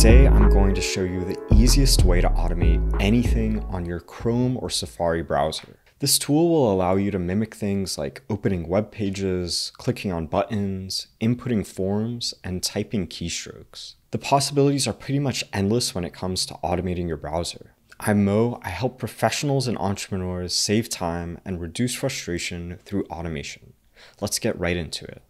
Today, I'm going to show you the easiest way to automate anything on your Chrome or Safari browser. This tool will allow you to mimic things like opening web pages, clicking on buttons, inputting forms, and typing keystrokes. The possibilities are pretty much endless when it comes to automating your browser. I'm Mo. I help professionals and entrepreneurs save time and reduce frustration through automation. Let's get right into it.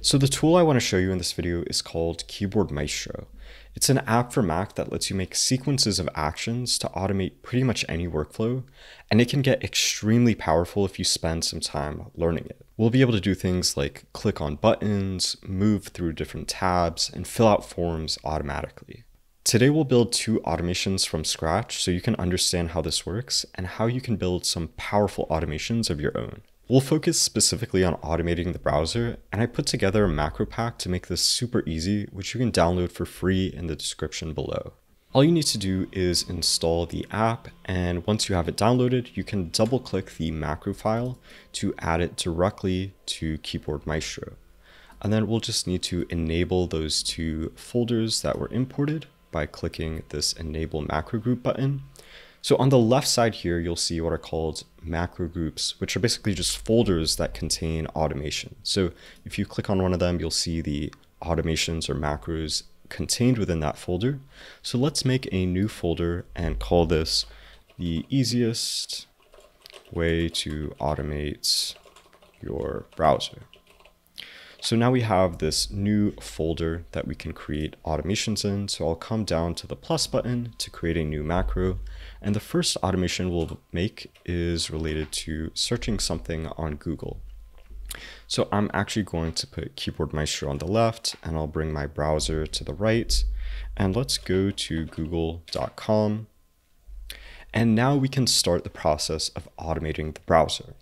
So the tool I want to show you in this video is called Keyboard Maestro. It's an app for Mac that lets you make sequences of actions to automate pretty much any workflow, and it can get extremely powerful if you spend some time learning it. We'll be able to do things like click on buttons, move through different tabs, and fill out forms automatically. Today we'll build two automations from scratch so you can understand how this works and how you can build some powerful automations of your own. We'll focus specifically on automating the browser, and I put together a macro pack to make this super easy, which you can download for free in the description below. All you need to do is install the app, and once you have it downloaded, you can double click the macro file to add it directly to Keyboard Maestro. And then we'll just need to enable those two folders that were imported by clicking this enable macro group button. So on the left side here, you'll see what are called macro groups, which are basically just folders that contain automation. So if you click on one of them, you'll see the automations or macros contained within that folder. So let's make a new folder and call this the easiest way to automate your browser. So now we have this new folder that we can create automations in. So I'll come down to the plus button to create a new macro. And the first automation we'll make is related to searching something on Google. So I'm actually going to put Keyboard Maestro on the left and I'll bring my browser to the right. And let's go to google.com. And now we can start the process of automating the browser.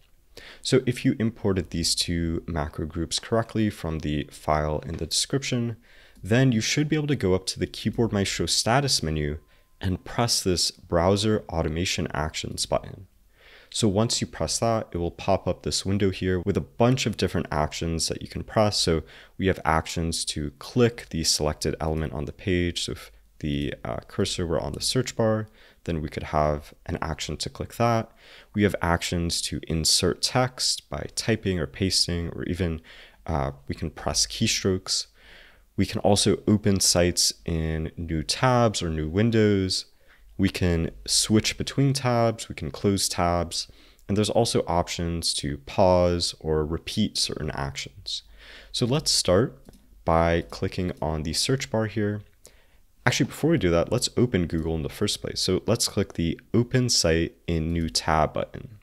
So if you imported these two macro groups correctly from the file in the description, then you should be able to go up to the Keyboard Maestro status menu and press this Browser Automation Actions button. So once you press that, it will pop up this window here with a bunch of different actions that you can press. So we have actions to click the selected element on the page. So if the uh, cursor were on the search bar, then we could have an action to click that. We have actions to insert text by typing or pasting, or even uh, we can press keystrokes. We can also open sites in new tabs or new windows. We can switch between tabs, we can close tabs, and there's also options to pause or repeat certain actions. So let's start by clicking on the search bar here Actually, before we do that, let's open Google in the first place. So let's click the Open Site in New Tab button.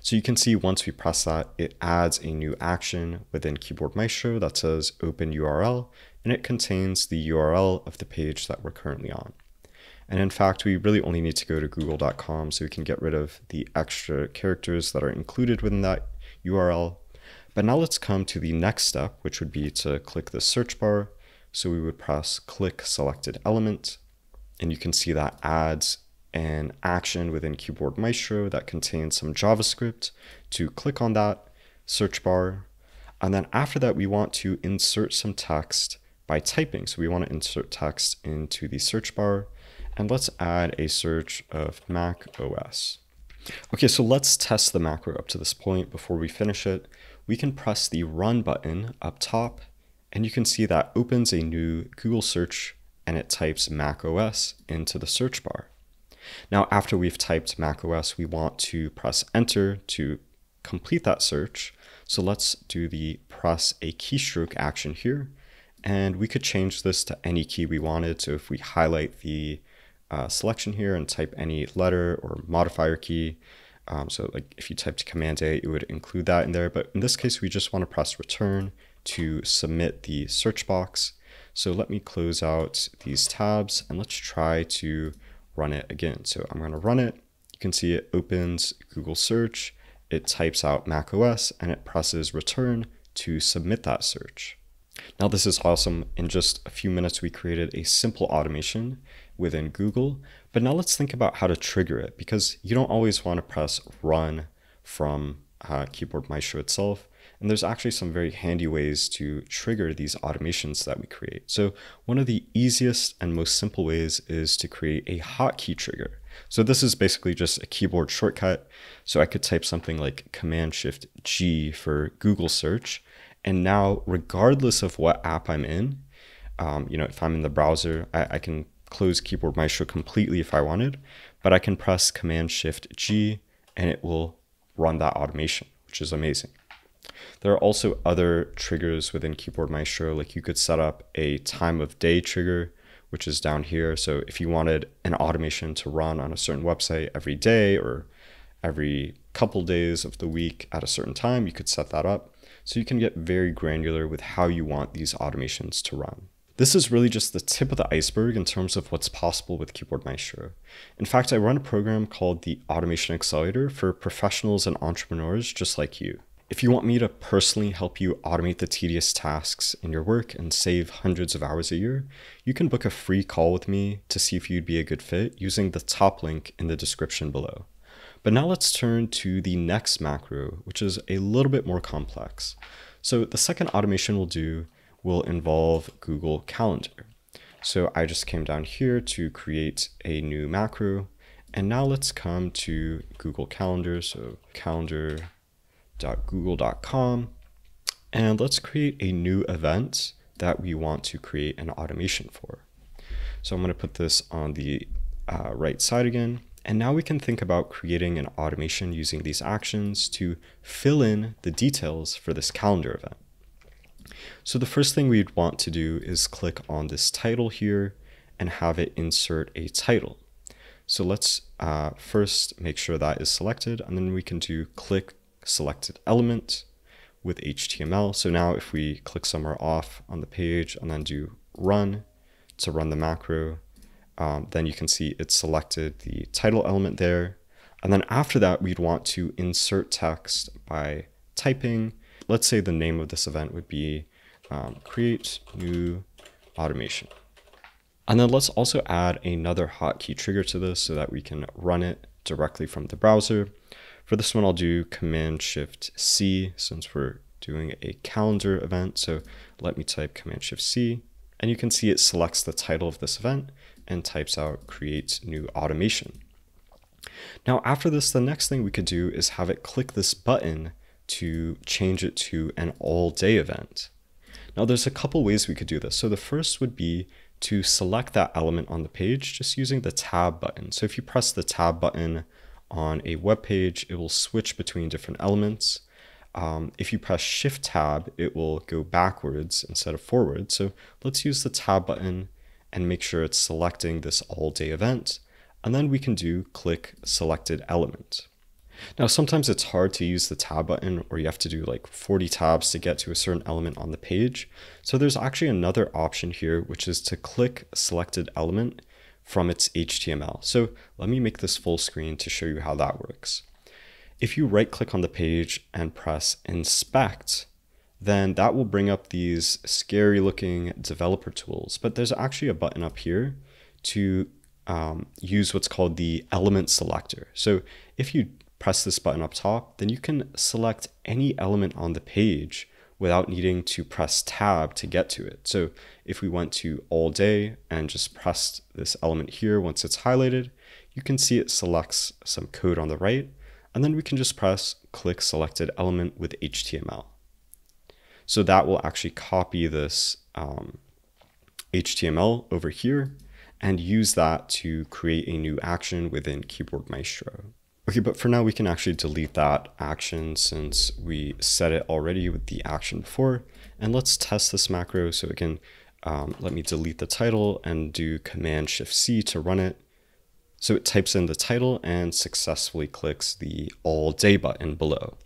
So you can see once we press that, it adds a new action within Keyboard Maestro that says Open URL, and it contains the URL of the page that we're currently on. And in fact, we really only need to go to google.com so we can get rid of the extra characters that are included within that URL. But now let's come to the next step, which would be to click the search bar so we would press click selected element, and you can see that adds an action within Keyboard Maestro that contains some JavaScript to click on that search bar. And then after that, we want to insert some text by typing. So we want to insert text into the search bar. And let's add a search of Mac OS. Okay, so let's test the macro up to this point before we finish it. We can press the run button up top and you can see that opens a new Google search and it types Mac OS into the search bar. Now, after we've typed Mac OS, we want to press enter to complete that search. So let's do the press a keystroke action here. And we could change this to any key we wanted. So if we highlight the uh, selection here and type any letter or modifier key, um, so like if you typed Command A, it would include that in there. But in this case, we just want to press return to submit the search box. So let me close out these tabs and let's try to run it again. So I'm going to run it. You can see it opens Google search. It types out macOS and it presses return to submit that search. Now this is awesome. In just a few minutes, we created a simple automation within Google. But now let's think about how to trigger it because you don't always want to press run from uh, Keyboard Maestro itself. And there's actually some very handy ways to trigger these automations that we create. So one of the easiest and most simple ways is to create a hotkey trigger. So this is basically just a keyboard shortcut. So I could type something like Command Shift G for Google search. And now, regardless of what app I'm in, um, you know, if I'm in the browser, I, I can close Keyboard Maestro completely if I wanted, but I can press Command Shift G and it will run that automation, which is amazing. There are also other triggers within Keyboard Maestro, like you could set up a time of day trigger, which is down here. So if you wanted an automation to run on a certain website every day or every couple days of the week at a certain time, you could set that up. So you can get very granular with how you want these automations to run. This is really just the tip of the iceberg in terms of what's possible with Keyboard Maestro. In fact, I run a program called the Automation Accelerator for professionals and entrepreneurs just like you. If you want me to personally help you automate the tedious tasks in your work and save hundreds of hours a year, you can book a free call with me to see if you'd be a good fit using the top link in the description below. But now let's turn to the next macro, which is a little bit more complex. So the second automation we'll do will involve Google Calendar. So I just came down here to create a new macro. And now let's come to Google Calendar. So calendar.google.com. And let's create a new event that we want to create an automation for. So I'm going to put this on the uh, right side again. And now we can think about creating an automation using these actions to fill in the details for this calendar event. So the first thing we'd want to do is click on this title here and have it insert a title. So let's uh, first make sure that is selected and then we can do click selected element with HTML. So now if we click somewhere off on the page and then do run to run the macro, um, then you can see it selected the title element there. And then after that, we'd want to insert text by typing let's say the name of this event would be um, create new automation. And then let's also add another hotkey trigger to this so that we can run it directly from the browser. For this one, I'll do Command Shift C since we're doing a calendar event. So let me type Command Shift C and you can see it selects the title of this event and types out create new automation. Now after this, the next thing we could do is have it click this button to change it to an all day event. Now there's a couple ways we could do this. So the first would be to select that element on the page just using the tab button. So if you press the tab button on a web page, it will switch between different elements. Um, if you press shift tab, it will go backwards instead of forward. So let's use the tab button and make sure it's selecting this all day event. And then we can do click selected element. Now, sometimes it's hard to use the tab button or you have to do like 40 tabs to get to a certain element on the page. So there's actually another option here, which is to click selected element from its HTML. So let me make this full screen to show you how that works. If you right click on the page and press inspect, then that will bring up these scary looking developer tools. But there's actually a button up here to um, use what's called the element selector. So if you press this button up top, then you can select any element on the page without needing to press tab to get to it. So if we went to all day and just pressed this element here, once it's highlighted, you can see it selects some code on the right, and then we can just press click selected element with HTML. So that will actually copy this um, HTML over here and use that to create a new action within Keyboard Maestro. Okay, but for now we can actually delete that action since we set it already with the action before. And let's test this macro. So again, um, let me delete the title and do Command Shift C to run it. So it types in the title and successfully clicks the all day button below.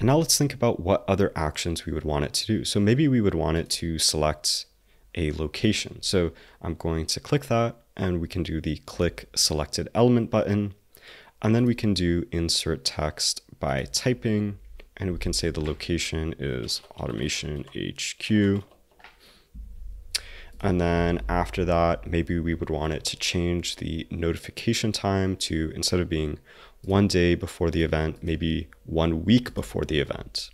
And now let's think about what other actions we would want it to do. So maybe we would want it to select a location. So I'm going to click that and we can do the click selected element button and then we can do insert text by typing, and we can say the location is automation HQ. And then after that, maybe we would want it to change the notification time to instead of being one day before the event, maybe one week before the event.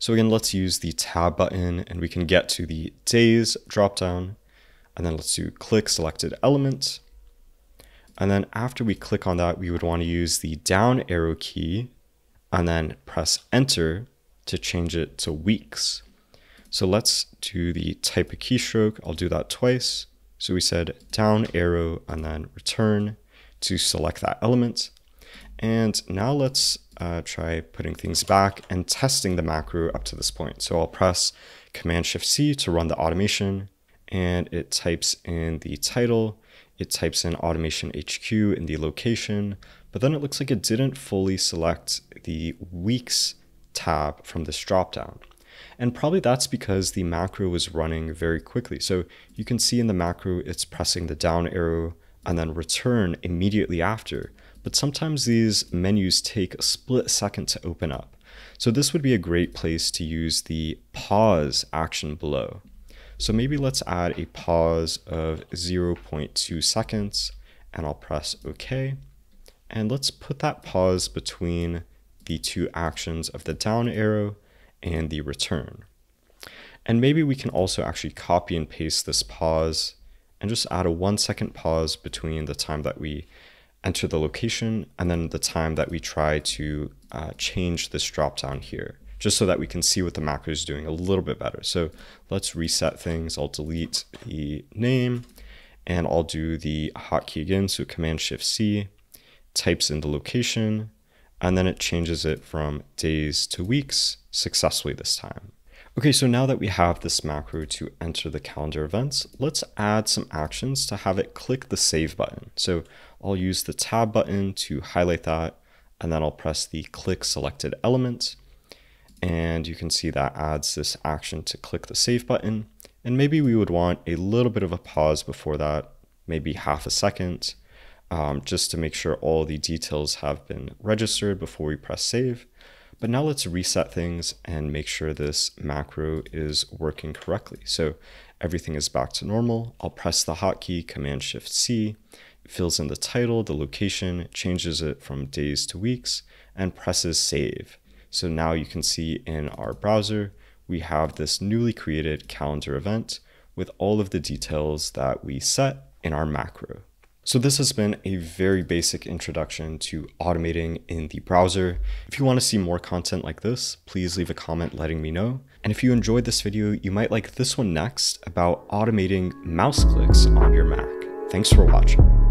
So again, let's use the tab button and we can get to the days dropdown. And then let's do click selected element. And then after we click on that, we would want to use the down arrow key and then press enter to change it to weeks. So let's do the type of keystroke. I'll do that twice. So we said down arrow and then return to select that element. And now let's uh, try putting things back and testing the macro up to this point. So I'll press Command Shift C to run the automation and it types in the title, it types in automation HQ in the location, but then it looks like it didn't fully select the weeks tab from this dropdown. And probably that's because the macro was running very quickly. So you can see in the macro, it's pressing the down arrow and then return immediately after. But sometimes these menus take a split second to open up. So this would be a great place to use the pause action below. So maybe let's add a pause of 0.2 seconds and I'll press OK. And let's put that pause between the two actions of the down arrow and the return. And maybe we can also actually copy and paste this pause and just add a one second pause between the time that we enter the location and then the time that we try to uh, change this drop down here just so that we can see what the macro is doing a little bit better. So let's reset things. I'll delete the name and I'll do the hotkey again. So Command Shift C types in the location and then it changes it from days to weeks successfully this time. Okay, so now that we have this macro to enter the calendar events, let's add some actions to have it click the save button. So I'll use the tab button to highlight that, and then I'll press the click selected element and you can see that adds this action to click the save button. And maybe we would want a little bit of a pause before that, maybe half a second, um, just to make sure all the details have been registered before we press save. But now let's reset things and make sure this macro is working correctly. So everything is back to normal. I'll press the hotkey Command Shift C, fills in the title, the location, changes it from days to weeks, and presses save. So now you can see in our browser, we have this newly created calendar event with all of the details that we set in our macro. So this has been a very basic introduction to automating in the browser. If you want to see more content like this, please leave a comment letting me know. And if you enjoyed this video, you might like this one next about automating mouse clicks on your Mac. Thanks for watching.